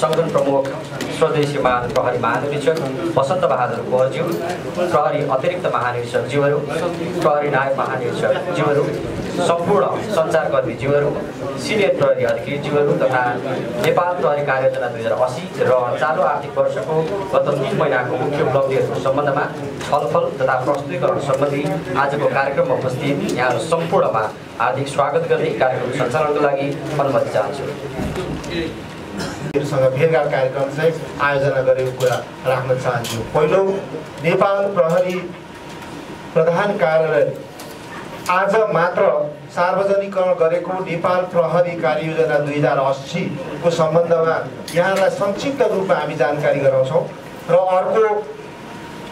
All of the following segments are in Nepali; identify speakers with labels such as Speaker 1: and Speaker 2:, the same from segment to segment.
Speaker 1: सङ्गठन प्रमुख स्वदेशीमान प्रहरी महानिरीक्षक वसन्त बहादुर कुँवरज्यू प्रहरी अतिरिक्त महानिरीक्षक ज्यूहरू प्रहरी नायक महानिरीक्षक ज्यूहरू सम्पूर्ण सञ्चारकर्मी ज्यूहरू सिनियर प्रहरी अधिकारी ज्यूहरू तथा नेपाल प्रहरी कार्ययोजना दुई हजार असी र चालु आर्थिक वर्षको गत तिन महिनाको मुख्य उपलब्धिहरूको सम्बन्धमा छलफल तथा प्रस्तुतीकरण सम्बन्धी आजको कार्यक्रममा उपस्थित यहाँहरू सम्पूर्णमा हार्दिक स्वागत गर्दै कार्यक्रम सञ्चालनको लागि अनुमति चाहन्छु।
Speaker 2: सँग भेटघाट कार्यक्रम चाहिँ आयोजना गरेको कुरा राख्न चाहन्छु। पहिलो नेपाल प्रहरी प्रधान कार्यालय आज मात्र सार्वजनिकरण गरेको नेपाल प्रहरी कार्ययोजना दुई हजार अस्सीको सम्बन्धमा यहाँलाई संक्षिप्त रूपमा हामी जानकारी गराउँछौँ। र अर्को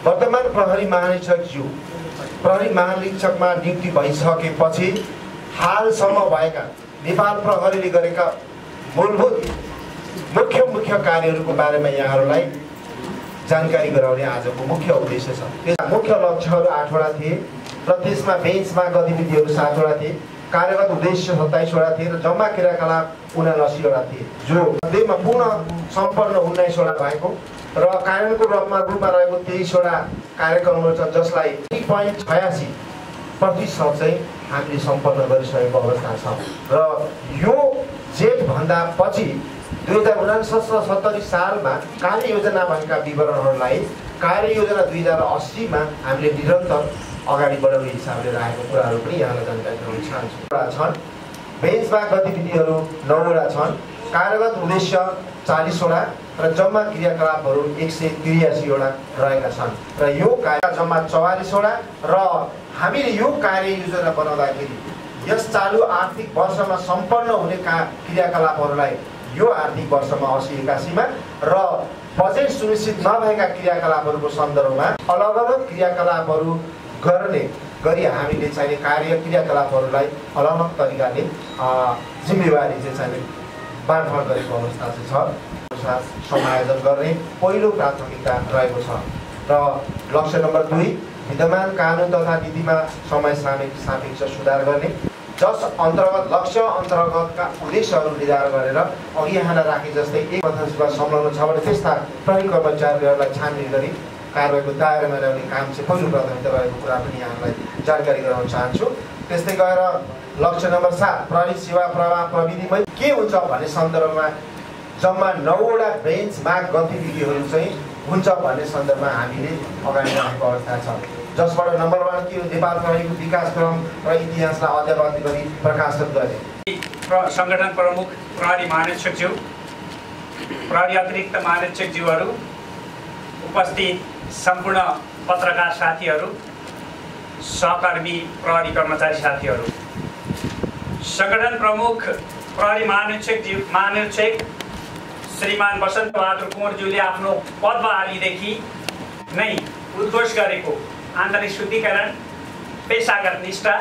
Speaker 2: वर्तमान प्रहरी महानिरीक्षकज्यू प्रहरी महानिरीक्षकमा नियुक्ति भइसकेपछि हालसम्म भएका नेपाल प्रहरीले गरेका मूलभूत मुख्य मुख्य कार्यहरूको बारेमा यहाँहरूलाई जानकारी गराउने आजको मुख्य उद्देश्य छ। त्यसमा मुख्य लक्ष्यहरू आठवटा थिए र त्यसमा बेन्चमा गतिविधिहरू सातवटा थिए। कार्यगत उद्देश्य सत्ताइसवटा थिए र जम्मा क्रियाकलाप उनासीवटा थिए। जो मध्येमा पूर्ण सम्पन्न उन्नाइसवटा भएको र कार्यान्वयनको रूपमा रूपमा रहेको तेइसवटा कार्यक्रमहरू छ जसलाई एक पोइन्ट छयासी प्रतिशत चाहिँ हामीले सम्पन्न गरिसकेको अवस्था छ। र यो जेठभन्दा पछि दुई हजार उनासत्तर सत्तरी सालमा कार्ययोजना भएका विवरणहरूलाई कार्ययोजना दुई हजार अस्सीमा हामीले निरन्तर अगाडि बढाउने हिसाबले राखेको कुराहरू पनि यहाँलाई जानकारी गराउन चाहन्छु। छन् बेन्चमा गतिविधिहरू नौवटा छन् कार्यगत उद्देश्य चालिसवटा र जम्मा क्रियाकलापहरू एक सय त्रियासीवटा रहेका छन्। र यो कार्य जम्मा चौवालिसवटा र हामीले यो कार्ययोजना बनाउँदाखेरि यस चालु आर्थिक वर्षमा सम्पन्न हुने का क्रियाकलापहरूलाई यो आर्थिक वर्षमा असी एकासीमा र बजेट सुनिश्चित नभएका क्रियाकलापहरूको सन्दर्भमा अलग अलग क्रियाकलापहरू गर्ने गरी हामीले चाहिने कार्य क्रियाकलापहरूलाई अलग अलग तरिकाले जिम्मेवारी चाहिँ चाहिने बाँडफाँड गरेको अवस्था चाहिँ छ। समायोजन गर्ने पहिलो प्राथमिकता रहेको छ। र लक्ष्य नम्बर दुई विद्यमान कानुन तथा नीतिमा समय सामिक सापेक्ष सुधार गर्ने। जस अन्तर्गत लक्ष्य अन्तर्गतका उद्देश्यहरू निर्धारण गरेर अघि यहाँलाई राखे जस्तै एक कथनसित संलग्न छ भने त्यस्ता प्रहरी कर्मचारीहरूलाई छानबिन गरी कारवाहीको दायरामा ल्याउने काम चाहिँ पहिलो प्राथमिकता रहेको कुरा पनि यहाँलाई जानकारी गराउन चाहन्छु। त्यस्तै गएर लक्ष्य नम्बर सात प्रहरी सेवा प्रवाह प्रविधिमै के हुन्छ भन्ने सन्दर्भमा जम्मा नौवटा बेन्च माग गतिविधिहरू चाहिँ हुन्छ भन्ने सन्दर्भमा हामीले अगाडि राखेको अवस्था छ। जसबाट नम्बर वान के हो नेपाल प्रहरीको विकास क्रम र इतिहासलाई अद्यावत गरी प्रकाशन
Speaker 3: प्र सङ्गठन प्रमुख प्रहरी महानिरीक्षकज्यू प्रहरी अतिरिक्त महानिरीक्षकज्यूहरू उपस्थित सम्पूर्ण पत्रकार साथीहरू सहकर्मी प्रहरी कर्मचारी साथीहरू सङ्गठन प्रमुख प्रहरी महानिरीक्षक महानिरीक्षक श्रीमान वसन्त बहादुर कुँवरज्यूले आफ्नो पद बहालीदेखि नै उद्घोष गरेको आन्तरिक शुद्धिकरण पेसागत निष्ठा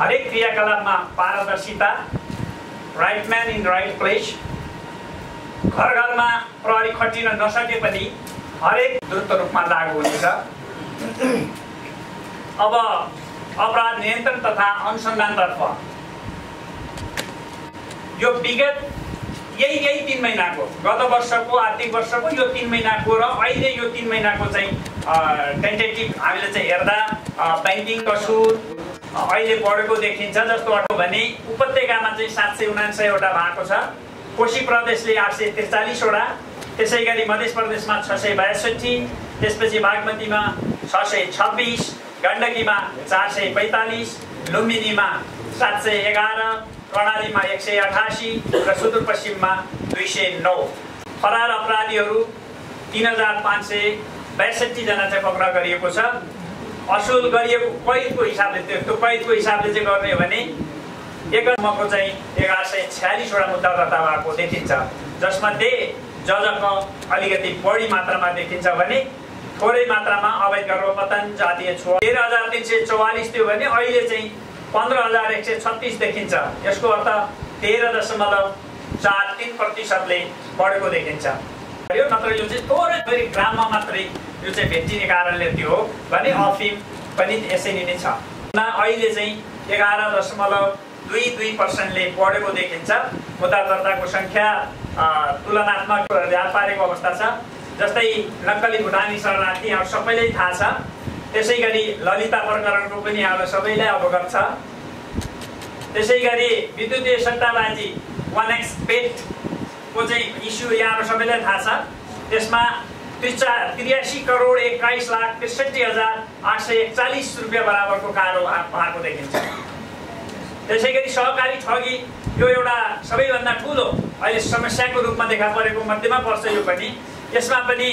Speaker 3: हरेक क्रियाकलापमा पारदर्शिता right man in right place घर घरमा प्रहरी खटिन नसके पनि हरेक द्रुत रूपमा लागू हुनेछ। अब अपराध नियन्त्रण तथा अनुसन्धानतर्फ। यो विगत यही यही तिन महिनाको गत वर्षको आर्थिक वर्षको यो तिन महिनाको र अहिले यो तिन महिनाको चाहिँ टेन्टेटिभ हामीले चाहिँ हेर्दा ब्याङ्किङ कसुर अहिले बढेको देखिन्छ जस्तो अटो भने उपत्यकामा चाहिँ सात सय उनान्सयवटा भएको छ। कोशी प्रदेशले आठ सय त्रिचालिसवटा त्यसै गरी मध्य प्रदेशमा छ सय बयासठी त्यसपछि बागमतीमा छ सय छब्बिस गण्डकीमा चार सय पैँतालिस लुम्बिनीमा सात सय एघार कर्णालीमा एक सय अठासी र सुदूरपश्चिममा दुई सय नौ। फरार अपराधीहरू तिन हजार पाँच सय बयासठीजना चाहिँ पक्रा गरिएको छ। असुल गरिएको कैदको हिसाबले त्यो त्यो कैदको हिसाबले चाहिँ गर्ने हो भने एकमको चाहिँ एघार सय छ्यालिसवटा मुद्दा दर्ता भएको देखिन्छ। जसमध्ये जजको अलिकति बढी मात्रामा देखिन्छ भने थोरै मात्रामा अवैध गर्भपतन जातीय छुवा तेह्र हजार तिन सय चौवालिस थियो भने अहिले चाहिँ पन्ध्र हजार एक सय छत्तिस देखिन्छ। यसको अर्थ तेह्र दशमलव चार तिन प्रतिशतले बढेको देखिन्छ। यो नत्र यो चाहिँ थोरै थोरै ग्राममा मात्रै यो चाहिँ भेटिने कारणले त्यो हो भने अफिम पनि यसरी नै छ। अहिले चाहिँ एघार दशमलव दुई दुई पर्सेन्टले बढेको देखिन्छ। मुद्दा दर्ताको सङ्ख्या तुलनात्मक व्याप पारेको अवस्था छ। जस्तै नक्कली भुटानी शरणार्थी यहाँ सबैलाई थाहा छ। त्यसै गरी ललिता प्रकरणको पनि हाम्रो सबैलाई अवगत छ। त्यसै गरी विद्युतीय सट्टाबाजी वान एक्स पेटको चाहिँ इस्यु यहाँ सबैलाई थाहा छ। त्यसमा त्रिचा त्रियासी करोड एक्काइस लाख त्रिसठी हजार आठ सय एकचालिस रुपियाँ बराबरको कारोबार भएको देखिन्छ। त्यसै गरी सहकारी ठगी यो एउटा सबैभन्दा ठुलो अहिले समस्याको रूपमा देखा परेको मध्येमा पर्छ यो पनि। यसमा पनि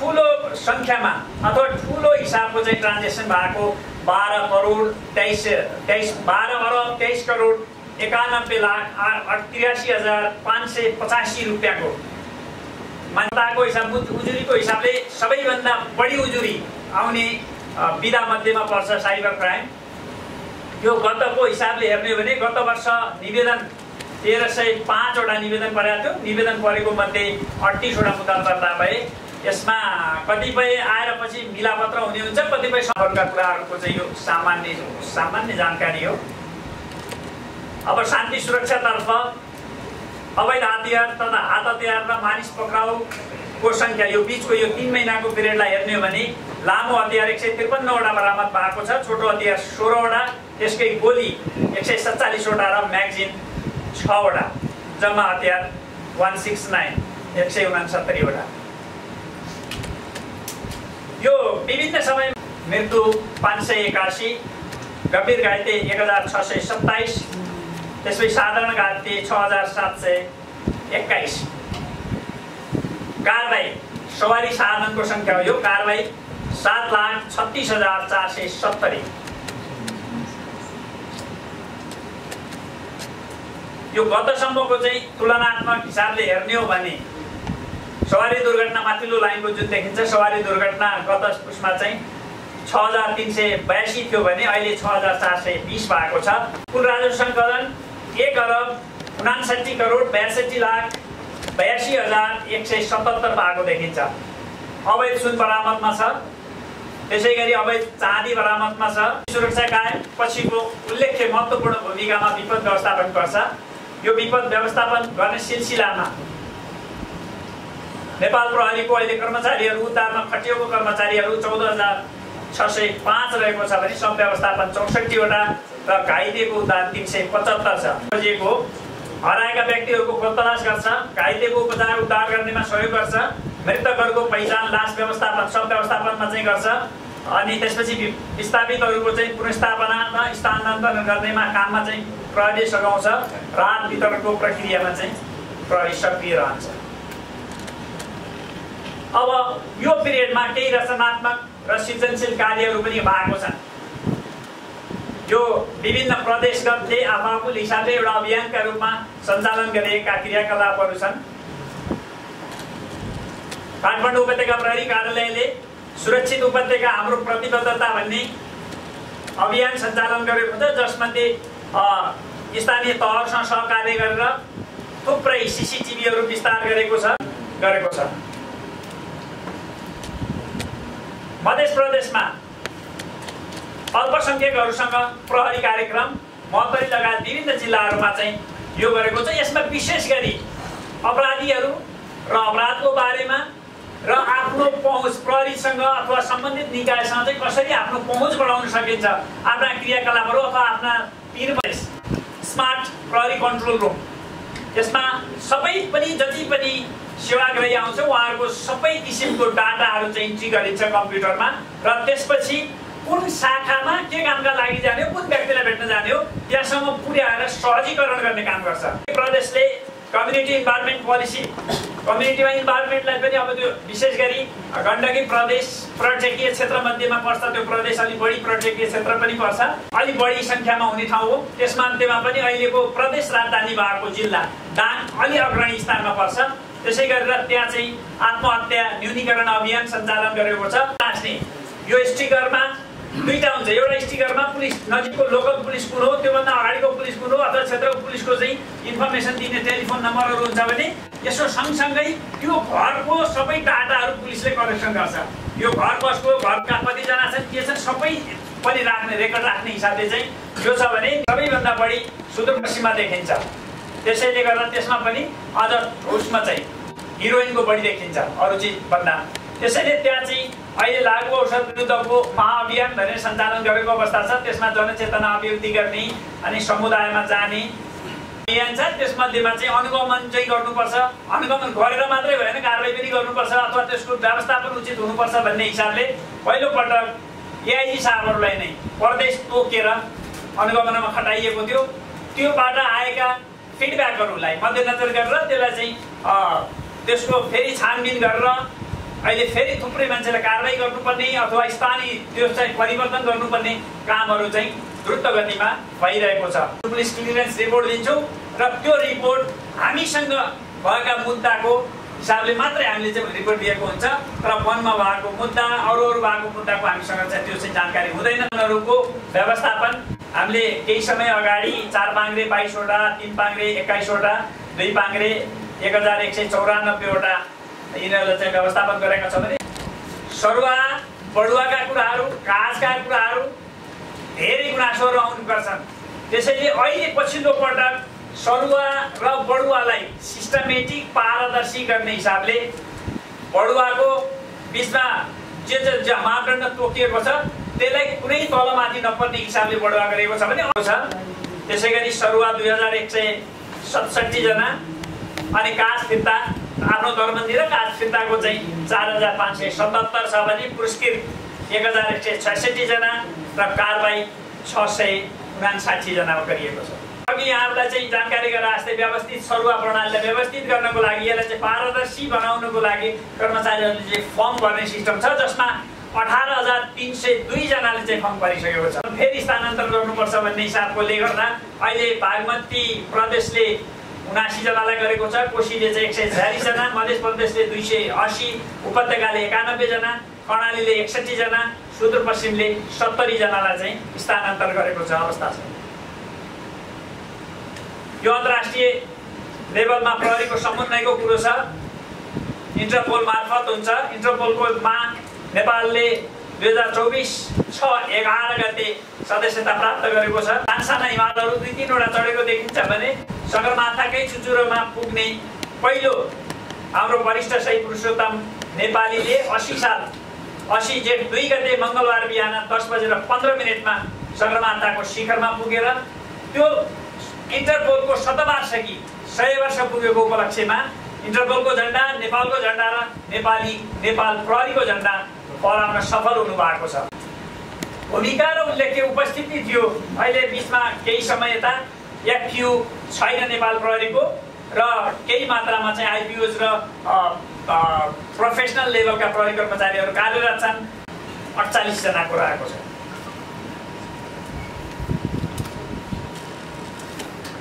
Speaker 3: ठुलो सङ्ख्यामा अथवा ठुलो हिसाबको चाहिँ ट्रान्जेक्सन भएको बाह्र करोड तेइस तेइस बाह्र अरब तेइस करोड एकानब्बे लाख त्रियासी हजार पाँच सय पचासी रुपियाँको। मान्यताको हिसाब उज- उजुरीको हिसाबले सबैभन्दा बढी उजुरी आउने विधा मध्येमा पर्छ साइबर क्राइम। यो गतको हिसाबले हेर्ने हो भने गत वर्ष निवेदन तेह्र सय पाँचवटा निवेदन परेको थियो। निवेदन परेको मध्ये अठतिसवटा मुद्दा दर्ता भए। यसमा कतिपय आएर पछि मिलापत्र हुने हुन्छ कतिपय सफलका कुराहरूको चाहिँ यो सामान्य सामान्य जानकारी हो। अब शान्ति सुरक्षातर्फ अवैध हतियार तथा हात हतियार र मानिस पक्राउको सङ्ख्या यो बिचको यो तिन महिनाको पिरियडलाई हेर्ने हो भने लामो हतियार एक सय त्रिपन्नवटा बरामद भएको छ छोटो हतियार सोह्रवटा त्यसकै गोली एक सय सत्तालिसवटा र म्यागजिन छवटा जम्मा हतियार वान सिक्स नाइन एक सय उनासत्तरीवटा। यो विभिन्न समय मृत्यु पाँच सय एकासी गम्भीर घाइते एक हजार छ सय सत्ताइस त्यसपछि साधारण घाइते छ हजार सात सय एक्काइस। कारवाही सवारी साधनको सङ्ख्या हो यो कारवाही सात लाख छत्तिस हजार चार सय सत्तरी। यो गतसम्मको चाहिँ तुलनात्मक हिसाबले हेर्ने हो भने सवारी दुर्घटना माथिल्लो लाइनको जुन देखिन्छ सवारी दुर्घटना गत उसमा चाहिँ छ हजार तिन सय बयासी थियो भने अहिले छ हजार चार सय बिस भएको छ। कुल राजस्व सङ्कलन एक अरब उनासठी करोड बयासठी लाख बयासी हजार एक सय सतहत्तर भएको देखिन्छ। अवैध सुन बरामदमा छ। त्यसै गरी अवैध चाँदी बरामदमा छ। सुरक्षा कायम पछिको उल्लेख्य महत्त्वपूर्ण भूमिकामा विपद व्यवस्थापन गर्छ। यो विपद व्यवस्थापन गर्ने सिलसिलामा नेपाल प्रहरीको अहिले कर्मचारीहरू उद्धारमा खटिएको कर्मचारीहरू चौध हजार छ सय पाँच रहेको छ भने सम व्यवस्थापन चौसठीवटा र घाइतेको उद्धार तिन सय पचहत्तर छ। खोजिएको हराएका व्यक्तिहरूको खोजतलास गर्छ घाइतेको उपचार उद्धार गर्नेमा सहयोग गर्छ मृतकहरूको पहिचान लास व्यवस्थापन सब व्यवस्थापनमा चाहिँ गर्छ अनि त्यसपछि विस्थापितहरूको चाहिँ पुनस्थापना र स्थानान्तरण गर्नेमा काममा चाहिँ प्रहरी सघाउँछ राहत वितरणको प्रक्रियामा चाहिँ प्रहरी सक्रिय रहन्छ। अब यो पिरियडमा केही रचनात्मक र सृजनशील कार्यहरू पनि भएको छन्। यो विभिन्न प्रदेशगतले आफआफूल हिसाबले एउटा अभियानका रूपमा सञ्चालन गरिएका क्रियाकलापहरू छन्। काठमाडौँ उपत्यका प्रहरी कार्यालयले सुरक्षित उपत्यका हाम्रो प्रतिबद्धता भन्ने अभियान सञ्चालन गरेको छ जसमध्ये स्थानीय तहहरूसँग सहकार्य गरेर थुप्रै सिसिटिभीहरू विस्तार गरेको छ गरेको छ। मध्य प्रदेशमा अल्पसङ्ख्यकहरूसँग प्रहरी कार्यक्रम महोत्तरी लगायत विभिन्न जिल्लाहरूमा चाहिँ यो गरेको छ। यसमा विशेष गरी अपराधीहरू र अपराधको बारेमा र आफ्नो पहुँच प्रहरीसँग अथवा सम्बन्धित निकायसँग चाहिँ कसरी आफ्नो पहुँच बढाउन सकिन्छ आफ्ना क्रियाकलापहरू अथवा आफ्ना स्मार्ट प्रहरी कन्ट्रोल रुम। यसमा सबै पनि जति पनि सेवाग्राही आउँछ उहाँहरूको सबै किसिमको डाटाहरू चाहिँ इन्ट्री गरिन्छ कम्प्युटरमा। र त्यसपछि कुन शाखामा के कामका लागि जाने हो कुन व्यक्तिलाई भेट्न जाने हो त्यहाँसम्म पुर्याएर सहजीकरण गर्ने काम गर्छ। प्रदेशले कम्युनिटी इन्भाइरोमेन्ट पोलिसी कम्युनिटीमा इन्भाइरोमेन्टलाई पनि अब त्यो विशेष गरी गण्डकी प्रदेश पर्यटकीय क्षेत्र मध्येमा पर्छ त्यो प्रदेश अलिक बढी पर्यटकीय क्षेत्र पनि पर्छ। अलिक बढी सङ्ख्यामा हुने ठाउँ हो। त्यसमध्येमा पनि अहिलेको प्रदेश राजधानी भएको जिल्ला दाङ अलि अग्रणी स्थानमा पर्छ। त्यसै गरेर त्यहाँ चाहिँ आत्महत्या न्यूनीकरण अभियान सञ्चालन गरेको छ। यो स्टिकरमा दुईवटा हुन्छ। एउटा स्टिकरमा पुलिस नजिकको लोकल पुलिस कुन हो त्योभन्दा अगाडिको पुलिस कुन हो अथवा क्षेत्रको पुलिसको चाहिँ इन्फर्मेसन दिने टेलिफोन नम्बरहरू हुन्छ भने यसो सँगसँगै त्यो घरको सबै डाटाहरू पुलिसले कलेक्सन गर्छ। यो घर कसको घरका कतिजना छन् के छन् सबै पनि राख्ने रेकर्ड राख्ने हिसाबले चाहिँ यो छ भने सबैभन्दा बढी सुदूरपश्चिममा देखिन्छ। त्यसैले गर्दा त्यसमा पनि अझ उसमा चाहिँ हिरोइनको बढी देखिन्छ। अरू चिजभन्दा त्यसैले त्यहाँ चाहिँ अहिले लागु औषध विरुद्धको महाअभियान भनेर सञ्चालन गरेको अवस्था छ। त्यसमा जनचेतना अभिव्यक्ति गर्ने अनि समुदायमा जाने अभियान छ। त्यसमध्येमा चाहिँ अनुगमन चाहिँ गर्नुपर्छ। अनुगमन गरेर मात्रै भएन कारवाही पनि गर्नुपर्छ अथवा त्यसको व्यवस्थापन उचित हुनुपर्छ भन्ने हिसाबले पहिलोपटक एआइजी साहबहरूलाई नै प्रदेश तोकेर अनुगमनमा खटाइएको थियो। त्योबाट आएका फिडब्याकहरूलाई मध्यनजर गरेर त्यसलाई चाहिँ त्यसको फेरि छानबिन गरेर अहिले फेरि थुप्रै मान्छेलाई कारवाही गर्नुपर्ने अथवा स्थानीय त्यो चाहिँ परिवर्तन गर्नुपर्ने कामहरू चाहिँ द्रुत गतिमा भइरहेको छ। पुलिस क्लियरेन्स रिपोर्ट दिन्छौँ र त्यो रिपोर्ट हामीसँग भएका मुद्दाको हिसाबले मात्रै हामीले चाहिँ रिपोर्ट दिएको हुन्छ तर वनमा भएको मुद्दा अरू अरू भएको मुद्दाको हामीसँग चाहिँ त्यो चाहिँ जानकारी हुँदैन। उनीहरूको व्यवस्थापन हामीले केही समय अगाडि चार पाङ्ग्रे बाइसवटा तिन पाङ्ग्रे एक्काइसवटा दुई पाङ्ग्रे एक हजार एक सय चौरानब्बेवटा यिनीहरूलाई चाहिँ व्यवस्थापन गरेका छौँ भने सरुवा बडुवाका कुराहरू काजका कुराहरू धेरै गुनासोहरू आउने गर्छन्। त्यसैले अहिले पछिल्लो पटक सरुवा र बडुवालाई सिस्टमेटिक पारदर्शी गर्ने हिसाबले बडुवाको बिचमा जे जे जे मापदण्ड तोकिएको छ त्यसलाई कुनै तलमाथि नपर्ने हिसाबले बडुवा गरेको छ भने आउँछ। त्यसै गरी सरुवा दुई हजार एक सय सतसट्ठीजना अनि काज फिर्ता आफ्नो काज फिर्ताको चाहिँ चार हजार पाँच सय सतहत्तर छ भने पुरस्कृत एक हजार एक सय छैसठीजना र कारवाही छ सय उनासाठीजनामा गरिएको छ। अघि यहाँहरूलाई चाहिँ जानकारी गराए जस्तै व्यवस्थित सरुवा प्रणालीलाई व्यवस्थित गर्नको लागि यसलाई चाहिँ पारदर्शी बनाउनको लागि कर्मचारीहरूले चाहिँ फर्म भर्ने सिस्टम छ जसमा अठार हजार तिन सय दुईजनाले चाहिँ फर्म भरिसकेको छ। फेरि स्थानान्तरण गर्नुपर्छ भन्ने हिसाबकोले गर्दा अहिले बागमती प्रदेशले उनासीजनालाई गरेको छ। कोशीले चाहिँ एक सय छयालिसजना मध्य प्रदेशले दुई सय असी उपत्यकाले एकानब्बेजना कर्णालीले एकसट्ठीजना सुदूरपश्चिमले सत्तरीजनालाई चाहिँ स्थानान्तरण गरेको छ अवस्था छ। यो अन्तर्राष्ट्रिय लेभलमा प्रहरीको समन्वयको कुरो छ। इन्टरपोल मार्फत हुन्छ। इन्टरपोलको मा नेपालले दुई हजार चौबिस छ एघार गते सदस्यता प्राप्त गरेको छ। सानसाना हिमालहरू दुई तिनवटा चढेको देखिन्छ भने सगरमाथाकै चुचुरोमा पुग्ने पहिलो हाम्रो वरिष्ठ सही पुरुषोत्तम नेपालीले असी साल असी जेठ दुई गते मङ्गलबार बिहान दस बजेर पन्ध्र मिनटमा सगरमाथाको शिखरमा पुगेर त्यो इन्टरपोलको शतवार्षिकी सय वर्ष पुगेको उपलक्ष्यमा इन्टरपोलको झन्डा नेपालको झन्डा र नेपाली नेपाल प्रहरीको झन्डा फहराउन सफल हुनु भएको छ। भूमिका र उल्लेख्य उपस्थिति थियो। अहिले बिचमा केही समय यता एफक्यु छैन नेपाल प्रहरीको र केही मात्रामा चाहिँ आइपिओज र प्रोफेसनल लेभलका प्रहरी कर्मचारीहरू कार्यरत छन्। अडचालिसजनाको रहेको छ।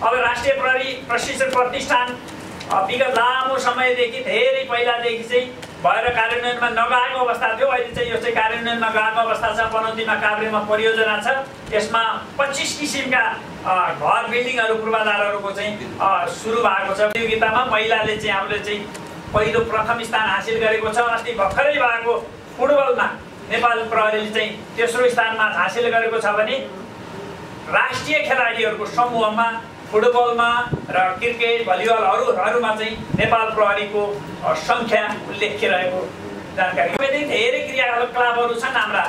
Speaker 3: अब राष्ट्रिय प्रहरी प्रशिक्षण प्रतिष्ठान विगत लामो समयदेखि धेरै पहिलादेखि चाहिँ भएर कार्यान्वयनमा नगएको अवस्था थियो। अहिले चाहिँ यो चाहिँ कार्यान्वयनमा गएको अवस्था छ। पनौतीमा काभ्रेमा परियोजना छ। यसमा पच्चिस किसिमका घर बिल्डिङहरू पूर्वाधारहरूको चाहिँ सुरु भएको छ। प्रतियोगितामा महिलाले चाहिँ हामीले चाहिँ पहिलो प्रथम स्थान हासिल गरेको छ। अस्ति भर्खरै भएको फुटबलमा नेपाल प्रहरीले चाहिँ तेस्रो स्थानमा हासिल गरेको छ भने राष्ट्रिय खेलाडीहरूको समूहमा फुटबलमा र क्रिकेट भलिबलहरूहरूमा चाहिँ नेपाल प्रहरीको सङ्ख्या उल्लेख्य रहेको जानकारी। यदि धेरै क्रियाकलापहरू छन् हाम्रा।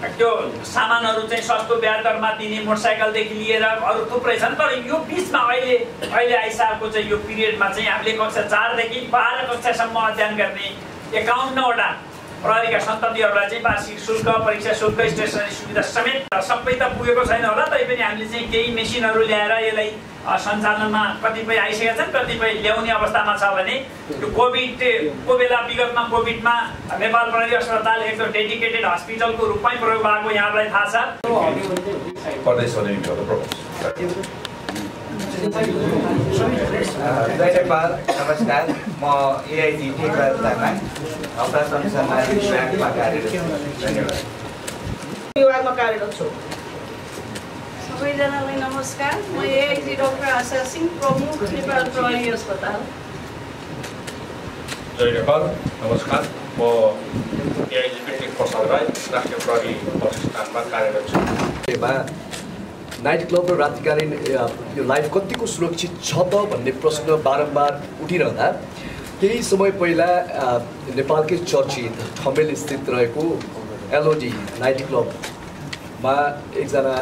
Speaker 3: त्यो सामानहरू चाहिँ सस्तो ब्याज दरमा दिने मोटरसाइकलदेखि लिएर अरू थुप्रै छन् तर यो बिचमा अहिले अहिले आइसकेको चाहिँ यो पिरियडमा चाहिँ हामीले कक्षा चारदेखि बाह्र कक्षासम्म अध्ययन गर्ने एकाउन्नवटा प्रहरीका सन्ततिहरूलाई चाहिँ वार्षिक शुल्क परीक्षा शुल्क स्टेसनरी सुविधा समेत सबै त पुगेको छैन होला। तैपनि हामीले चाहिँ केही मेसिनहरू ल्याएर यसलाई सञ्चालनमा कतिपय आइसकेका छन् कतिपय ल्याउने अवस्थामा छ भने यो कोभिडको बेला विगतमा कोभिडमा नेपाल प्रहरी अस्पताल एकदम डेडिकेटेड हस्पिटलको रूपमै प्रयोग भएको यहाँलाई थाहा छ।
Speaker 1: नेपाल नमस्कार म एआइटी टेकराज लामा अपराध अनुसन्धान विभागमा कार्यरत छु. धन्यवाद.
Speaker 4: विभागमा कार्यरत छु।
Speaker 5: सबैजनालाई नमस्कार। म एआइजी डक्टर आशा सिंह प्रमुख नेपाल प्रहरी अस्पताल।
Speaker 6: जय नेपाल नमस्कार। म एआइजी पिकनिक प्रसाद राई राष्ट्रिय प्रहरी प्रतिष्ठानमा कार्यरत छु।
Speaker 7: नाइट क्लब र रात्रिकालीन अ, यो लाइफ कतिको सुरक्षित छ त भन्ने प्रश्न बारम्बार उठिरहँदा केही समय पहिला नेपालकै चर्चित ठमेल स्थित रहेको एलओडी नाइट क्लबमा एकजना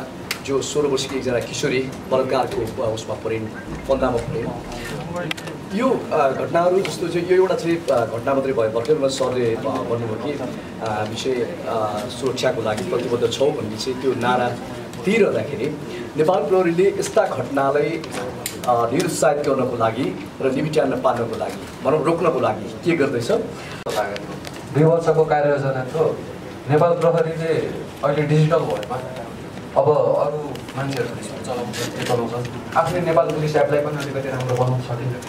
Speaker 7: जो सोह्र वर्षकी एकजना किशोरी बलात्कारको उसमा परिन् फन्दामा परिन् यो घटनाहरू जस्तो चाहिँ यो एउटा चाहिँ घटना मात्रै भयो। भर्खर सरले भन्नुभयो कि हामी चाहिँ सुरक्षाको लागि प्रतिबद्ध छौँ भन्ने चाहिँ त्यो नारा दिइरहँदाखेरि नेपाल प्रहरीले यस्ता घटनालाई निरुत्साहित गर्नको लागि र निबिटान्न पार्नको लागि भनौँ रोक्नको लागि के गर्दैछ?
Speaker 8: दुई वर्षको कार्ययोजनाको नेपाल प्रहरीले अहिले डिजिटल भएमा अब अरू मान्छेहरूले चलाउँछ आफ्नै नेपाल पुलिस एपलाई पनि अलिकति राम्रो बनाउन सकिन्छ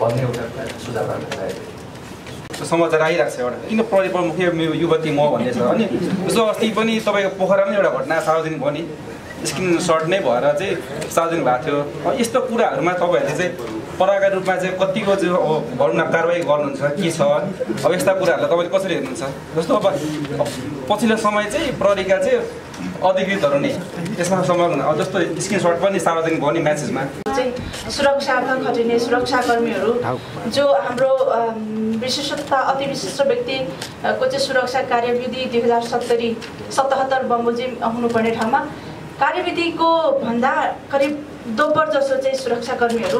Speaker 8: भन्ने एउटा सुझाव राख्न चाहेको
Speaker 9: समाचार आइरहेको छ एउटा किन प्रहरी प्रमुख युवती म भन्ने छ? अनि जस्तो अस्ति पनि तपाईँको पोखरामा एउटा घटना सार्वजनिक भयो नि। स्क्रिन सर्ट नै भएर चाहिँ सार्वजनिक भएको थियो। यस्तो कुराहरूमा तपाईँहरूले चाहिँ पराका रूपमा चाहिँ कतिको चाहिँ अब भनौँ न कारवाही गर्नुहुन्छ के छ? अब यस्ता कुराहरूलाई तपाईँले कसरी हेर्नुहुन्छ? जस्तो अब पछिल्लो समय चाहिँ प्रहरीका चाहिँ अधिकृतहरू नै यसमा सम्भव जस्तो स्क्रिन सर्ट पनि सार्वजनिक भयो नि म्यासेजमा
Speaker 5: चाहिँ सुरक्षार्थ खटिने सुरक्षाकर्मीहरू जो हाम्रो विशेषता अति विशिष्ट व्यक्तिको चाहिँ सुरक्षा कार्यविधि दुई हजार सत्तरी सतहत्तर बमोजिम हुनुपर्ने ठाउँमा कार्यविधिको भन्दा करिब दोब्बर जसो चाहिँ सुरक्षाकर्मीहरू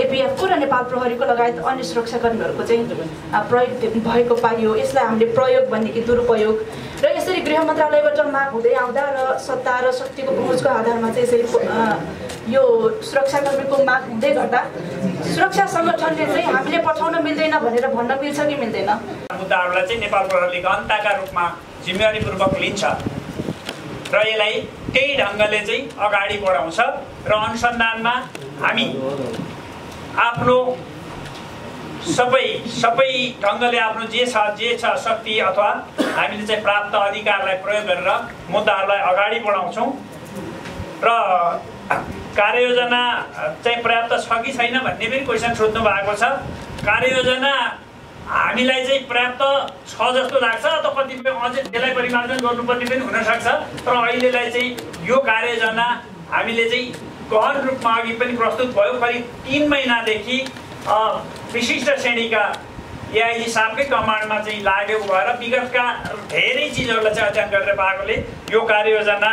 Speaker 5: एपिएफको र नेपाल प्रहरीको लगायत अन्य सुरक्षाकर्मीहरूको चाहिँ प्रयोग भएको पाइयो यसलाई हामीले प्रयोग भन्ने कि दुरुपयोग र यसरी गृह मन्त्रालयबाट माग हुँदै आउँदा र सत्ता र शक्तिको पहुँचको आधारमा चाहिँ यसरी यो सुरक्षाकर्मीको माग हुँदै गर्दा सुरक्षा सङ्गठनले चाहिँ हामीले पठाउन मिल्दैन भनेर भन्न मिल्छ कि मिल्दैन?
Speaker 3: मुद्दाहरूलाई चाहिँ नेपाल प्रहरीले गहनताका रूपमा जिम्मेवारीपूर्वक लिन्छ। र यसलाई त्यही ढङ्गले चाहिँ अगाडि बढाउँछ र अनुसन्धानमा हामी आफ्नो सबै सबै ढङ्गले आफ्नो जे छ जे छ शक्ति अथवा हामीले चाहिँ प्राप्त अधिकारलाई प्रयोग गरेर मुद्दाहरूलाई अगाडि बढाउँछौँ। र कार्ययोजना चाहिँ पर्याप्त छ कि छैन भन्ने पनि क्वेसन सोध्नु भएको छ। कार्ययोजना हामीलाई चाहिँ पर्याप्त छ जस्तो लाग्छ अथवा कतिपय अझै त्यसलाई परिमार्जन गर्नुपर्ने पनि हुनसक्छ। तर अहिलेलाई चाहिँ यो कार्ययोजना हामीले चाहिँ गहन रूपमा अघि पनि प्रस्तुत भयो। करिब तिन महिनादेखि विशिष्ट श्रेणीका एआइजी साहबकै कमान्डमा चाहिँ लागेको भएर विगतका धेरै चिजहरूलाई चाहिँ अध्ययन गरेर पाएकोले यो कार्ययोजना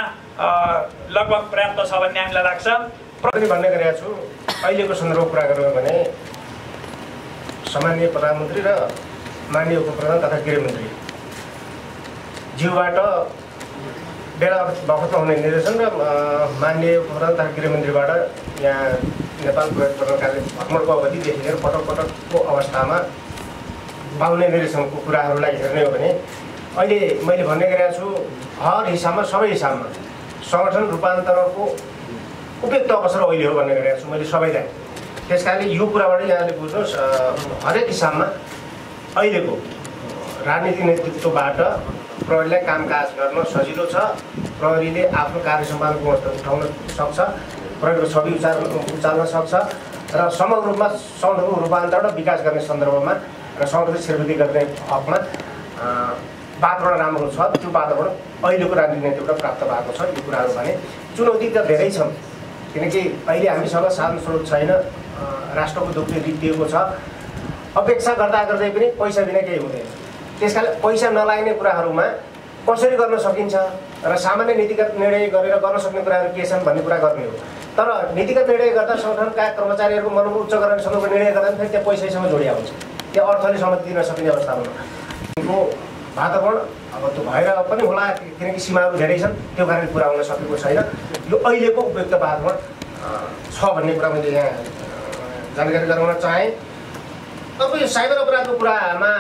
Speaker 3: लगभग पर्याप्त छ भन्ने हामीलाई लाग्छ।
Speaker 10: पनि भन्ने गरेको छु अहिलेको सन्दर्भको कुरा गरौँ भने सामान्य प्रधानमन्त्री र माननीय उपप्रधान तथा गृहमन्त्री ज्यूबाट बेला बखतमा हुने निर्देशन र माननीय उपप्रधान तथा गृहमन्त्रीबाट यहाँ नेपाल प्रहरी प्रधान भ्रमणको अवधिदेखि लिएर पटक पटकको अवस्थामा पाउने निर्देशनको कुराहरूलाई हेर्ने हो भने अहिले मैले भन्ने गरेको छु हर हिसाबमा सबै हिसाबमा सङ्गठन रूपान्तरणको उपयुक्त अवसर अहिले हो भन्ने गरेको छु मैले सबैलाई। त्यस कारणले यो कुराबाट यहाँले बुझ्नुहोस् हरेक हिसाबमा अहिलेको राजनीतिक नेतृत्वबाट प्रहरीलाई कामकाज गर्न सजिलो छ प्रहरीले आफ्नो कार्य सम्पादनको गुणस्तर उठाउन सक्छ। प्रहरीको छवि उचार उचाल्न सक्छ र समग्र रूपमा सङ्गठनको रूपान्तरण र विकास गर्ने सन्दर्भमा र सङ्गठनको श्रीवृद्धि गर्ने हकमा वातावरण राम्रो छ। त्यो वातावरण अहिलेको राजनीतिक नेतृत्वबाट प्राप्त भएको छ। यो कुराहरू भने चुनौती त धेरै छन्। किनकि अहिले हामीसँग साधन स्रोत छैन। राष्ट्रको दुःखले रित्तिएको छ। अपेक्षा गर्दा गर्दै पनि पैसा बिना केही हुँदैन। त्यस कारण पैसा नलाग्ने कुराहरूमा कसरी गर्न सकिन्छ र सामान्य नीतिगत निर्णय गरेर गर्न सक्ने कुराहरू के छन् भन्ने कुरा गर्ने हो। तर नीतिगत निर्णय गर्दा सङ्गठनका कर्मचारीहरूको मनोबल उच्च गर्ने निर्णय गर्दा पनि फेरि त्यहाँ पैसैसँग जोडिया हुन्छ। त्यो अर्थले सहमति दिन सकिने अवस्था हुन को वातावरण अब त्यो भएर पनि होला किनकि सीमाहरू धेरै छन् त्यो कारणले पुरा हुन सकेको छैन। यो अहिलेको उपयुक्त वातावरण छ भन्ने कुरा मैले यहाँ जानकारी गराउन चाहेँ। अब यो साइबर अपराधको कुरामा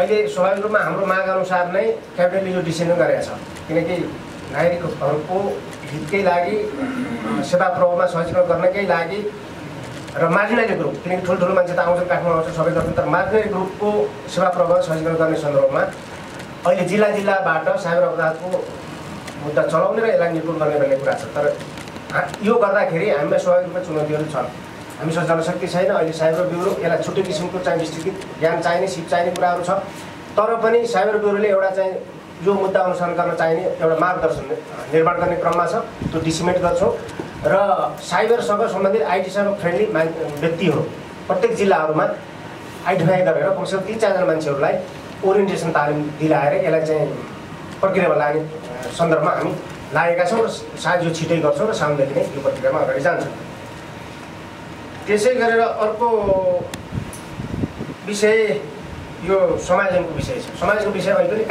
Speaker 10: अहिले स्वाभाविक रूपमा हाम्रो माग अनुसार नै क्याबिनेटले यो डिसिजन गरेको छ। किनकि नागरिकहरूको हितकै लागि सेवा प्रभावमा सहजीकरण गर्नकै लागि र मार्जिनाइज ग्रुप किनकि ठुल्ठुलो मान्छे त आउँछन् काठमाडौँ आउँछन् सबै गर्छन् तर मार्जिनाइज ग्रुपको सेवा प्रभाव सहजीकरण गर्ने सन्दर्भमा अहिले जिल्ला जिल्लाबाट साइबर अपराधको मुद्दा चलाउने र यसलाई निपुण गर्ने भन्ने कुरा छ। तर यो गर्दाखेरि हामीमा स्वाभाविक रूपमा चुनौतीहरू छन्। हामीसँग जनशक्ति छैन अहिले साइबर ब्युरो यसलाई छुट्टै किसिमको चाहिँ विस्तृत ज्ञान चाहिने सिप चाहिने कुराहरू छ। तर पनि साइबर ब्युरोले एउटा चाहिँ यो मुद्दा अनुसरण गर्न चाहिने एउटा मार्गदर्शन निर्माण गर्ने क्रममा छ त्यो डिसिमेट गर्छौँ। र साइबरसँग सम्बन्धित आइटीसँग फ्रेन्डली मा व्यक्तिहरू प्रत्येक जिल्लाहरूमा आइडेन्टिफाई गरेर कमसेकम तिन चारजना मान्छेहरूलाई ओरिएन्टेसन तालिम दिलाएर यसलाई चाहिँ प्रक्रियामा लाने सन्दर्भमा हामी लागेका छौँ र सायद यो छिटै गर्छौँ र साउनदेखि नै यो प्रक्रियामा अगाडि जान्छ। त्यसै गरेर अर्को विषय यो समायोजनको विषय छ। समायोजनको विषय अहिले पनि